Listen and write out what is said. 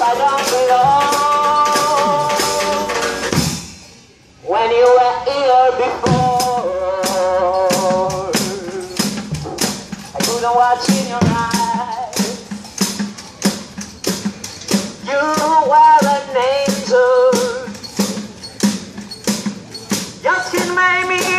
I don't belong. When you were here before, I couldn't watch in your eyes. You were an angel. Your skin made me.